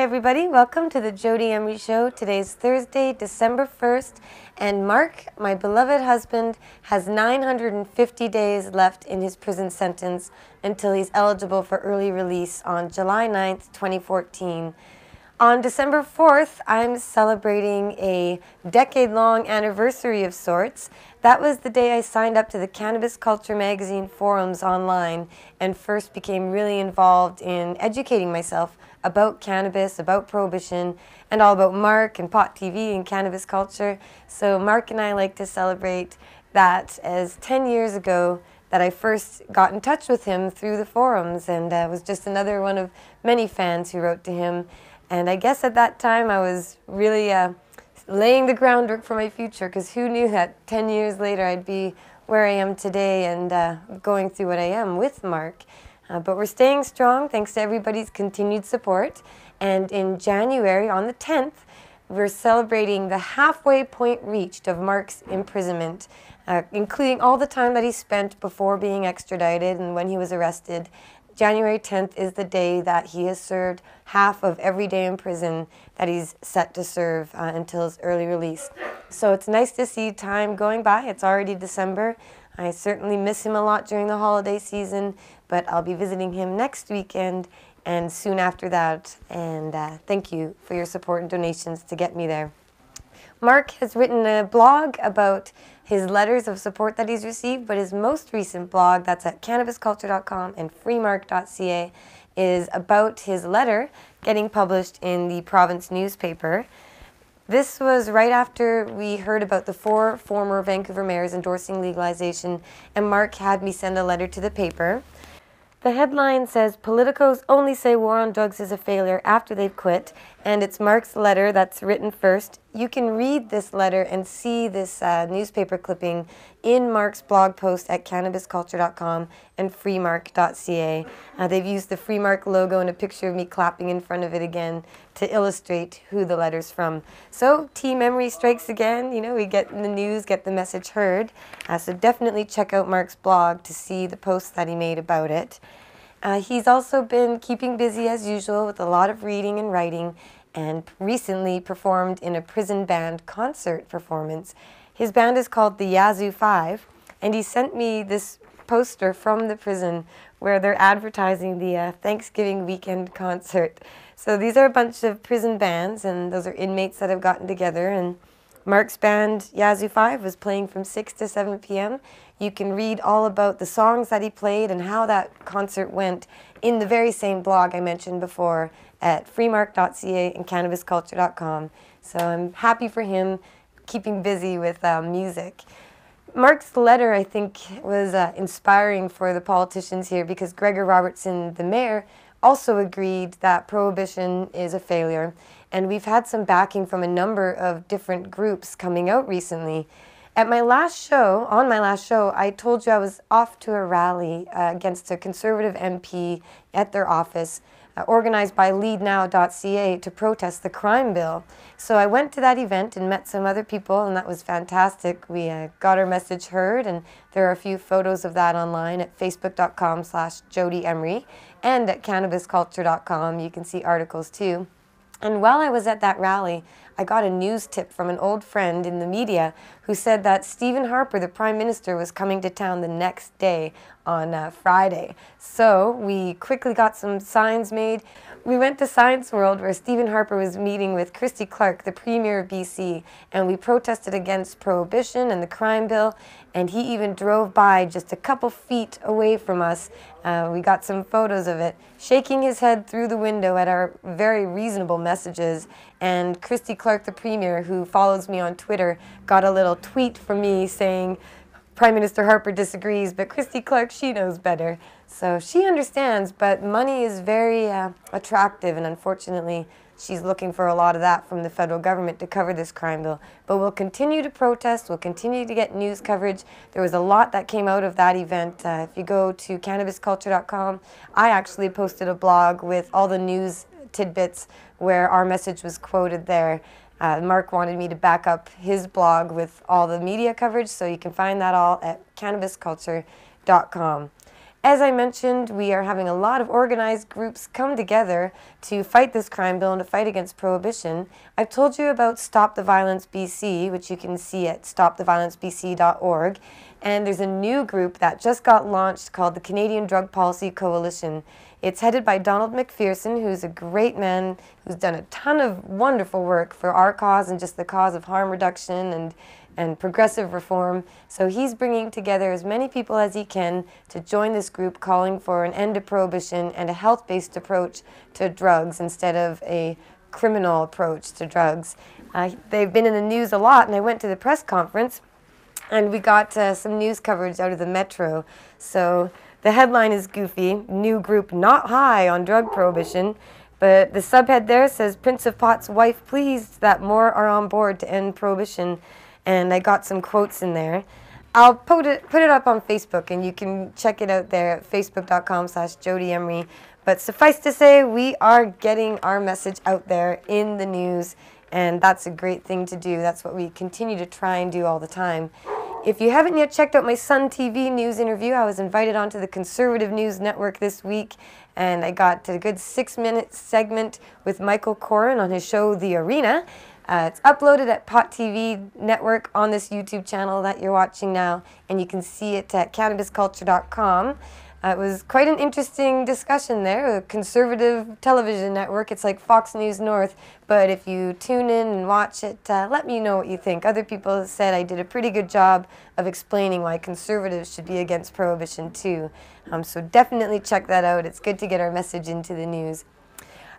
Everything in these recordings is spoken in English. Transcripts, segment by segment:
Everybody. Welcome to the Jodie Emery Show. Today's Thursday, December 1st, and Marc, my beloved husband, has 950 days left in his prison sentence until he's eligible for early release on July 9th, 2014. On December 4th, I'm celebrating a decade long anniversary of sorts. That was the day I signed up to the Cannabis Culture Magazine forums online and first became really involved in educating myself about cannabis, about prohibition, and all about Marc and Pot TV and cannabis culture. So, Marc and I like to celebrate that as 10 years ago that I first got in touch with him through the forums and uh, was just another one of many fans who wrote to him. And I guess at that time I was really uh, laying the groundwork for my future because who knew that 10 years later I'd be where I am today and uh, going through what I am with Marc. Uh, but we're staying strong thanks to everybody's continued support. And in January, on the 10th, we're celebrating the halfway point reached of Marc's imprisonment, uh, including all the time that he spent before being extradited and when he was arrested January 10th is the day that he has served half of every day in prison that he's set to serve uh, until his early release. So it's nice to see time going by. It's already December. I certainly miss him a lot during the holiday season, but I'll be visiting him next weekend and soon after that. And uh, thank you for your support and donations to get me there. Marc has written a blog about his letters of support that he's received, but his most recent blog, that's at cannabisculture.com and freemarc.ca, is about his letter getting published in the province newspaper. This was right after we heard about the four former Vancouver mayors endorsing legalization, and Marc had me send a letter to the paper. The headline says Politicos only say war on drugs is a failure after they've quit, and it's Marc's letter that's written first. You can read this letter and see this uh, newspaper clipping in Marc's blog post at cannabisculture.com and freemarc.ca. Uh, they've used the Freemarc logo and a picture of me clapping in front of it again to illustrate who the letter's from. So, Team Emery strikes again. You know, we get in the news, get the message heard. Uh, so, definitely check out Marc's blog to see the posts that he made about it. Uh, he's also been keeping busy as usual with a lot of reading and writing and recently performed in a prison band concert performance. His band is called the Yazoo Five, and he sent me this poster from the prison where they're advertising the uh, Thanksgiving weekend concert. So these are a bunch of prison bands, and those are inmates that have gotten together. And Marc's band, Yazoo 5, was playing from 6 to 7 p.m. You can read all about the songs that he played and how that concert went in the very same blog I mentioned before at freemarc.ca and cannabisculture.com. So I'm happy for him keeping busy with uh, music. Marc's letter, I think, was uh, inspiring for the politicians here because Gregor Robertson, the mayor, also agreed that prohibition is a failure. And we've had some backing from a number of different groups coming out recently. At my last show, on my last show, I told you I was off to a rally uh, against a conservative MP at their office, uh, organized by leadnow.ca to protest the crime bill. So I went to that event and met some other people, and that was fantastic. We uh, got our message heard, and there are a few photos of that online at facebook.com slash Jodie Emery and at cannabisculture.com. You can see articles too. And while I was at that rally, I got a news tip from an old friend in the media who said that Stephen Harper, the Prime Minister, was coming to town the next day on uh, Friday. So we quickly got some signs made. We went to Science World where Stephen Harper was meeting with Christy Clark, the Premier of BC, and we protested against prohibition and the crime bill. And he even drove by just a couple feet away from us. Uh, we got some photos of it, shaking his head through the window at our very reasonable messages. And Christy Clark, the Premier, who follows me on Twitter, got a little tweet from me saying, Prime Minister Harper disagrees, but Christy Clark, she knows better. So she understands, but money is very uh, attractive, and unfortunately, she's looking for a lot of that from the federal government to cover this crime bill. But we'll continue to protest, we'll continue to get news coverage. There was a lot that came out of that event. Uh, if you go to cannabisculture.com, I actually posted a blog with all the news tidbits where our message was quoted there. Uh, Mark wanted me to back up his blog with all the media coverage, so you can find that all at cannabisculture.com. As I mentioned, we are having a lot of organized groups come together to fight this crime bill and to fight against prohibition. I've told you about Stop the Violence BC, which you can see at stoptheviolencebc.org. And there's a new group that just got launched called the Canadian Drug Policy Coalition. It's headed by Donald MacPherson, who's a great man who's done a ton of wonderful work for our cause and just the cause of harm reduction and and progressive reform. So he's bringing together as many people as he can to join this group calling for an end to prohibition and a health based approach to drugs instead of a criminal approach to drugs. Uh, they've been in the news a lot, and I went to the press conference and we got uh, some news coverage out of the Metro. So the headline is goofy New group not high on drug prohibition. But the subhead there says Prince of Pot's wife pleased that more are on board to end prohibition and I got some quotes in there. I'll put it put it up on Facebook, and you can check it out there at facebook.com/slash Jodie Emery. But suffice to say, we are getting our message out there in the news, and that's a great thing to do. That's what we continue to try and do all the time. If you haven't yet checked out my Sun TV news interview, I was invited onto the Conservative News Network this week, and I got a good six-minute segment with Michael Coren on his show The Arena. Uh, it's uploaded at Pot TV Network on this YouTube channel that you're watching now, and you can see it at cannabisculture.com. It was quite an interesting discussion there. A conservative television network, it's like Fox News North, but if you tune in and watch it, uh, let me know what you think. Other people said I did a pretty good job of explaining why conservatives should be against prohibition too. Um, so definitely check that out. It's good to get our message into the news.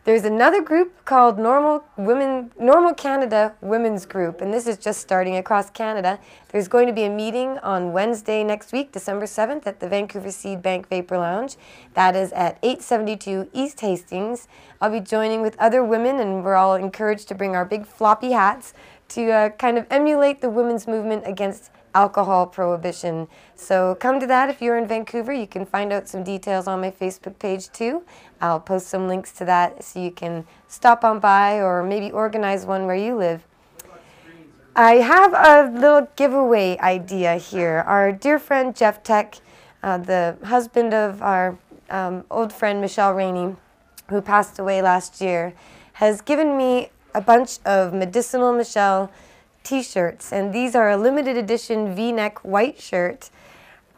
There's another group called NORML Women, NORML Canada Women's Group, and this is just starting across Canada. There's going to be a meeting on Wednesday next week, December 7th, at the Vancouver Seed Bank Vapor Lounge. That is at 872 East Hastings. I'll be joining with other women, and we're all encouraged to bring our big floppy hats to uh, kind of emulate the women's movement against alcohol prohibition. So come to that if you're in Vancouver. You can find out some details on my Facebook page too. I'll post some links to that so you can stop on by or maybe organize one where you live. I have a little giveaway idea here. Our dear friend Jeff Tech, uh, the husband of our um, old friend Michelle Rainey, who passed away last year, has given me a bunch of Medicinal Michelle t-shirts and these are a limited edition v-neck white shirt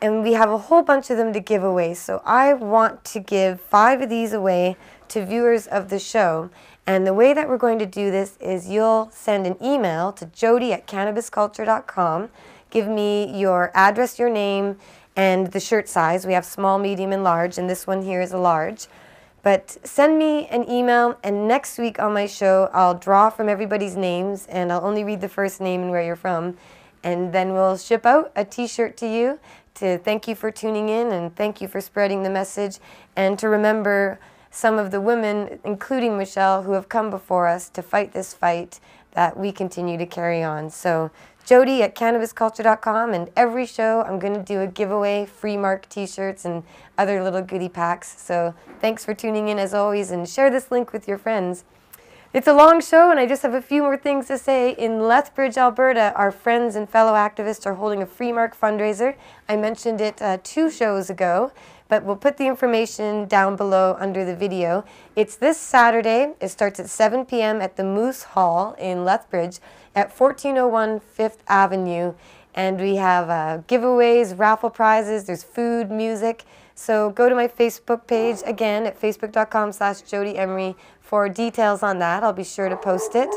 and we have a whole bunch of them to give away. So I want to give five of these away to viewers of the show and the way that we're going to do this is you'll send an email to jodie at cannabisculture.com give me your address your name and the shirt size. We have small medium and large and this one here is a large but send me an email, and next week on my show, I'll draw from everybody's names, and I'll only read the first name and where you're from. And then we'll ship out a t shirt to you to thank you for tuning in and thank you for spreading the message, and to remember some of the women, including Michelle, who have come before us to fight this fight that we continue to carry on. So Jodie at cannabisculture.com, and every show I'm going to do a giveaway, free marc t shirts, and other little goodie packs. So thanks for tuning in as always, and share this link with your friends. It's a long show, and I just have a few more things to say. In Lethbridge, Alberta, our friends and fellow activists are holding a free marc fundraiser. I mentioned it uh, two shows ago, but we'll put the information down below under the video. It's this Saturday. It starts at 7 p.m. at the Moose Hall in Lethbridge at 1401 Fifth Avenue. And we have uh, giveaways, raffle prizes, there's food, music. So go to my Facebook page again at facebook.com slash Jodie Emery for details on that. I'll be sure to post it.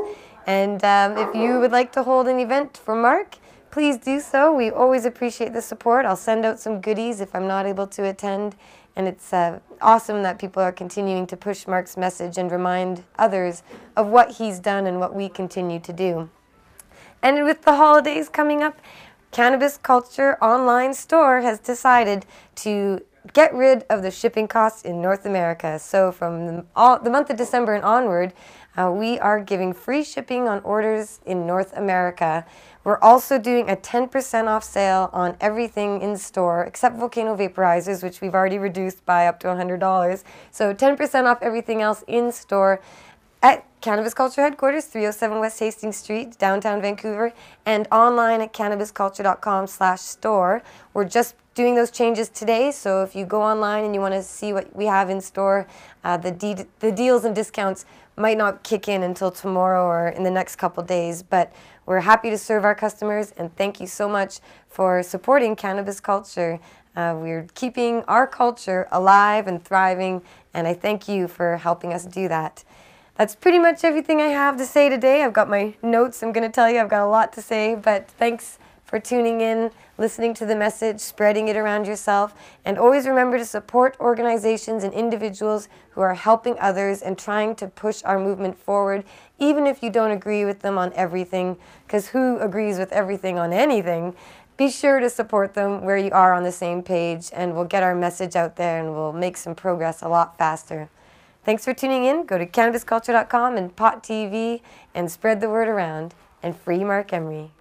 And um, if you would like to hold an event for Marc, please do so. We always appreciate the support. I'll send out some goodies if I'm not able to attend. And it's uh, awesome that people are continuing to push Marc's message and remind others of what he's done and what we continue to do. And with the holidays coming up, Cannabis Culture online store has decided to get rid of the shipping costs in North America. So from all, the month of December and onward, uh, we are giving free shipping on orders in North America. We're also doing a 10% off sale on everything in store except volcano vaporizers, which we've already reduced by up to $100. So 10% off everything else in store at Cannabis Culture Headquarters, 307 West Hastings Street, downtown Vancouver, and online at cannabisculture.com slash store. We're just doing those changes today, so if you go online and you want to see what we have in store, uh, the, de- the deals and discounts might not kick in until tomorrow or in the next couple days, but we're happy to serve our customers, and thank you so much for supporting cannabis culture. Uh, we're keeping our culture alive and thriving, and I thank you for helping us do that. That's pretty much everything I have to say today. I've got my notes I'm going to tell you. I've got a lot to say, but thanks for tuning in, listening to the message, spreading it around yourself, and always remember to support organizations and individuals who are helping others and trying to push our movement forward, even if you don't agree with them on everything, because who agrees with everything on anything? Be sure to support them where you are on the same page, and we'll get our message out there and we'll make some progress a lot faster. Thanks for tuning in. Go to cannabisculture.com and Pot TV and spread the word around. And free Marc Emery.